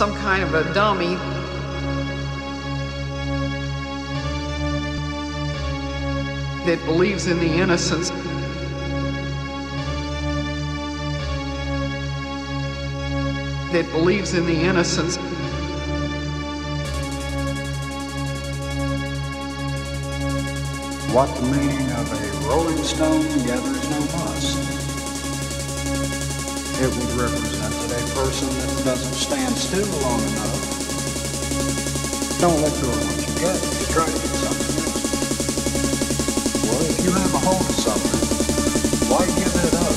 some kind of a dummy. That believes in the innocence. That believes in the innocence. What the meaning of a rolling stone gathers no person that doesn't stand still long enough. Don't let go of what you get to try to get something else. Well, if you have a hold of something, why give it up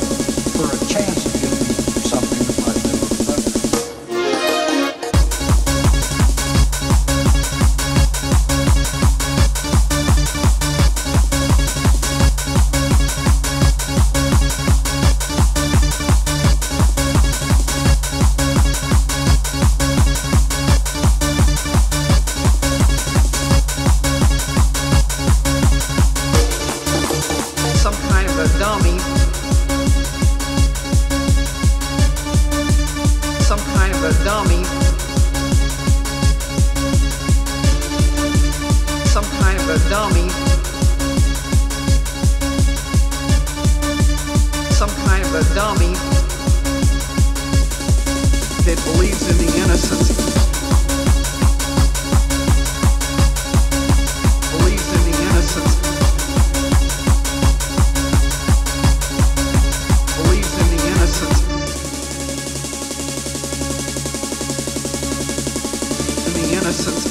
dummy some kind of a dummy. Some kind of a dummy. That believes in the innocence the innocence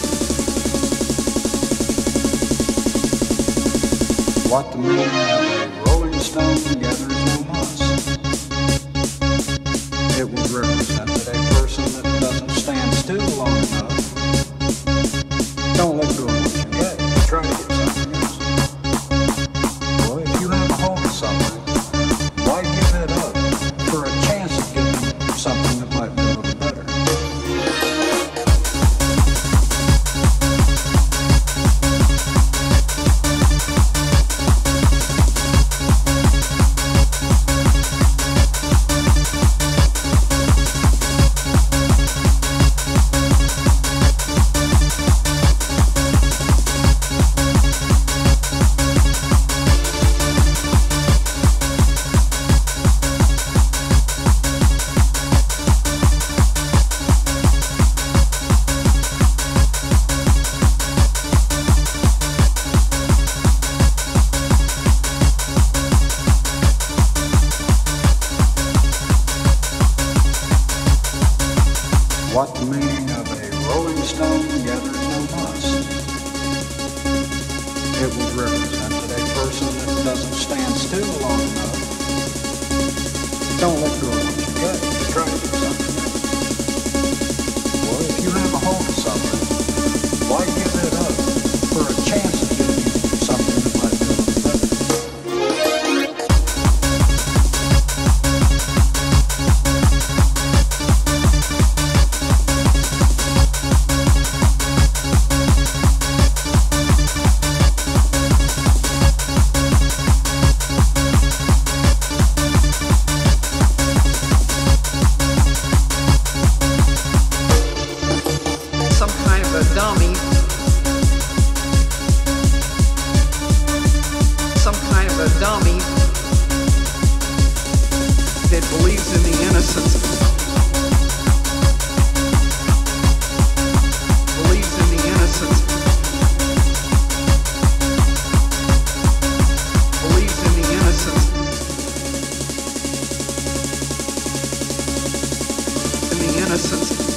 What the meaning of a rolling stone gathers no moss. It would represent that a person that doesn't stand still long enough. Don't let go What the meaning of a rolling stone gathers no moss. It would represent a person that doesn't stand still long enough. Don't let go of what in the innocence. Believes in the innocence. Believes in the innocence in the innocence